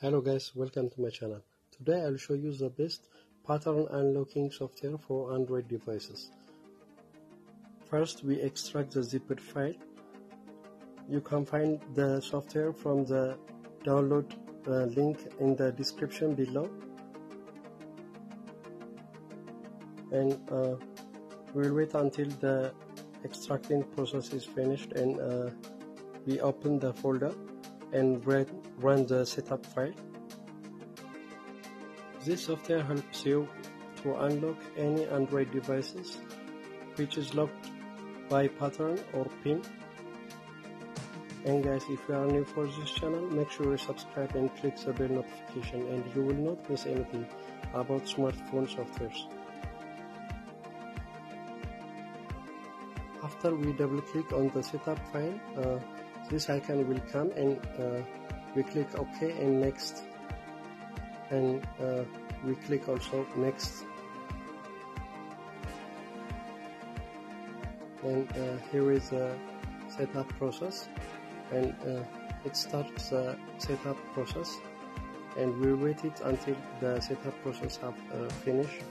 Hello guys, welcome to my channel. Today I'll show you the best pattern unlocking software for Android devices. First we extract the zipped file. You can find the software from the download uh, link in the description below. And uh, we'll wait until the extracting process is finished and uh, we open the folder and run the setup file. This software helps you to unlock any Android devices which is locked by pattern or pin. And guys, if you are new for this channel, make sure you subscribe and click the bell notification and you will not miss anything about smartphone softwares. After we double click on the setup file, uh, this icon will come and uh, we click OK and next. And uh, we click also next. And uh, here is the setup process. And uh, it starts the setup process. And we wait it until the setup process have uh, finished